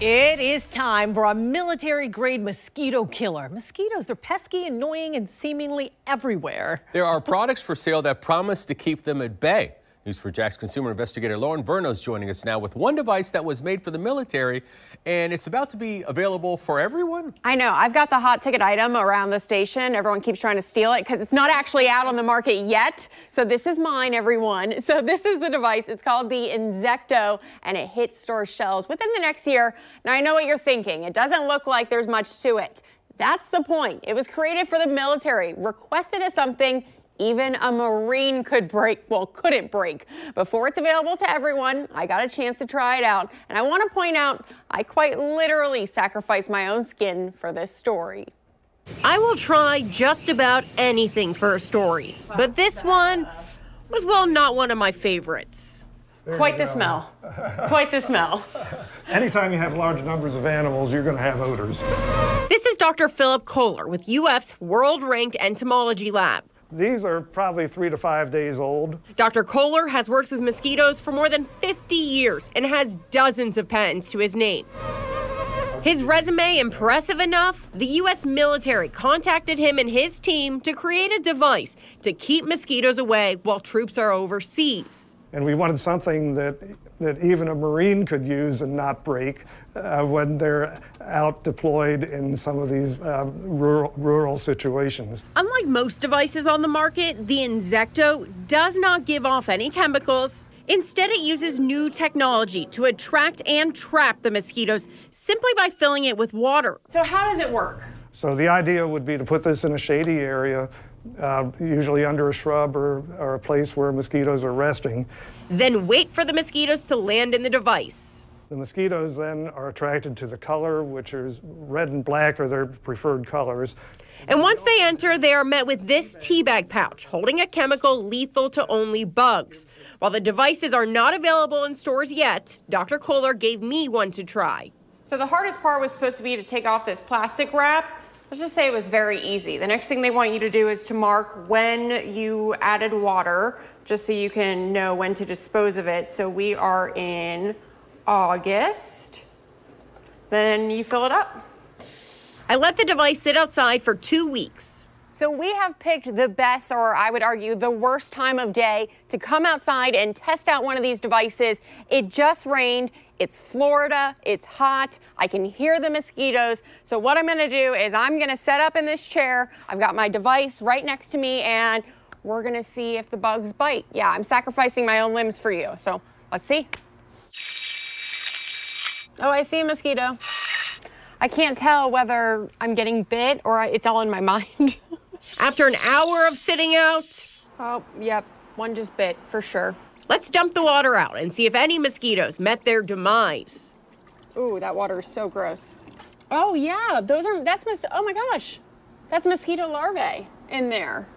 It is time for a military grade mosquito killer. Mosquitoes, they're pesky, annoying, and seemingly everywhere. There are products for sale that promise to keep them at bay. News4JAX consumer investigator Lauren Verno is joining us now with one device that was made for the military, and it's about to be available for everyone. I know. I've got the hot ticket item around the station. Everyone keeps trying to steal it because it's not actually out on the market yet. So this is mine, everyone. So this is the device. It's called the Inzecto, and it hits store shelves within the next year. Now, I know what you're thinking. It doesn't look like there's much to it. That's the point. It was created for the military, requested as something even a Marine could break, well, couldn't break. Before it's available to everyone, I got a chance to try it out. And I want to point out, I quite literally sacrificed my own skin for this story. I will try just about anything for a story, but this one was, well, not one of my favorites. There Quite the smell. Quite the smell. Anytime you have large numbers of animals, you're going to have odors. This is Dr. Philip Koehler with UF's World Ranked Entomology Lab. These are probably three to five days old. Dr. Koehler has worked with mosquitoes for more than 50 years and has dozens of patents to his name. His resume impressive enough, the U.S. military contacted him and his team to create a device to keep mosquitoes away while troops are overseas. And we wanted something that, that even a Marine could use and not break uh, when they're out deployed in some of these uh, rural, rural situations. Unlike most devices on the market, the Inzecto does not give off any chemicals. Instead, it uses new technology to attract and trap the mosquitoes simply by filling it with water. So, how does it work? So, the idea would be to put this in a shady area uh, usually under a shrub or, or a place where mosquitoes are resting. Then wait for the mosquitoes to land in the device. The mosquitoes then are attracted to the color, which is red and black are their preferred colors. And once they enter, they are met with this teabag pouch holding a chemical lethal to only bugs. While the devices are not available in stores yet, Dr. Koehler gave me one to try. So the hardest part was supposed to be to take off this plastic wrap Let's just say it was very easy. The next thing they want you to do is to mark when you added water, just so you can know when to dispose of it. So we are in August. Then you fill it up. I let the device sit outside for two weeks. So we have picked the best, or I would argue the worst time of day to come outside and test out one of these devices. It just rained. It's Florida, it's hot, I can hear the mosquitoes. So what I'm gonna do is I'm gonna set up in this chair. I've got my device right next to me and we're gonna see if the bugs bite. Yeah, I'm sacrificing my own limbs for you. So let's see. Oh, I see a mosquito. I can't tell whether I'm getting bit or it's all in my mind. After an hour of sitting out? Oh, yep, one just bit for sure. Let's dump the water out and see if any mosquitoes met their demise. Ooh, that water is so gross. Oh yeah, those are, that's, mos- oh my gosh. That's mosquito larvae in there.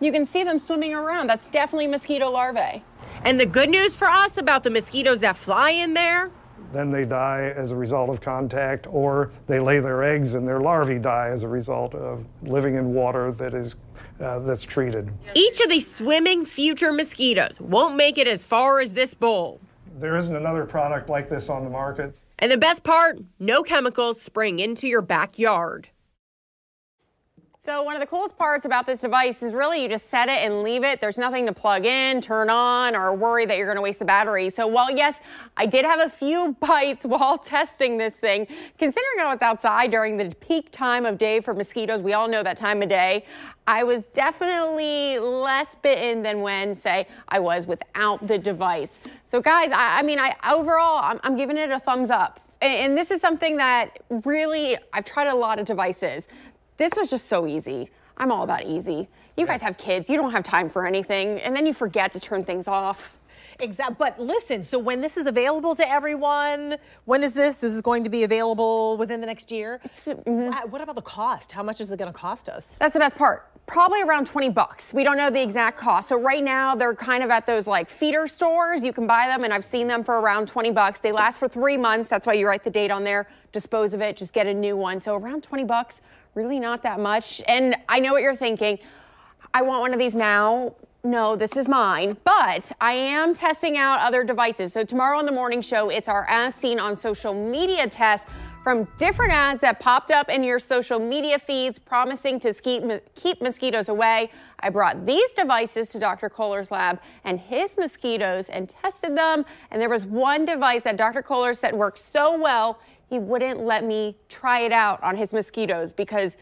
You can see them swimming around. That's definitely mosquito larvae. And the good news for us about the mosquitoes that fly in there? Then they die as a result of contact, or they lay their eggs and their larvae die as a result of living in water that is uh, that's treated. Each of these swimming future mosquitoes won't make it as far as this bowl. There isn't another product like this on the market. And the best part no chemicals spring into your backyard. So one of the coolest parts about this device is really you just set it and leave it. There's nothing to plug in, turn on, or worry that you're going to waste the battery. So while yes, I did have a few bites while testing this thing, considering I was outside during the peak time of day for mosquitoes, we all know that time of day, I was definitely less bitten than when, say, I was without the device. So guys, I, I mean, I overall, I'm, I'm giving it a thumbs up. And this is something that really, I've tried a lot of devices. This was just so easy. I'm all about easy. You guys have kids, you don't have time for anything, and then you forget to turn things off. Exactly. But listen, so when this is available to everyone, when is this? This is going to be available within the next year. Mm -hmm. What about the cost? How much is it going to cost us? That's the best part. Probably around 20 bucks. We don't know the exact cost. So right now they're kind of at those like feeder stores. You can buy them and I've seen them for around 20 bucks. They last for three months. That's why you write the date on there. Dispose of it, just get a new one. So around 20 bucks, really not that much. And I know what you're thinking. I want one of these now no, this is mine, but I am testing out other devices. So tomorrow on the morning show, it's our as seen on social media test from different ads that popped up in your social media feeds promising to keep, keep mosquitoes away. I brought these devices to Dr. Koehler's lab and his mosquitoes and tested them. And there was one device that Dr. Koehler said worked so well, he wouldn't let me try it out on his mosquitoes because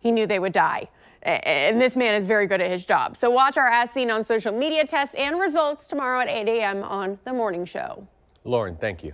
he knew they would die. And this man is very good at his job. So watch our As Seen on social media tests and results tomorrow at 8 a.m. on The Morning Show. Lauren, thank you.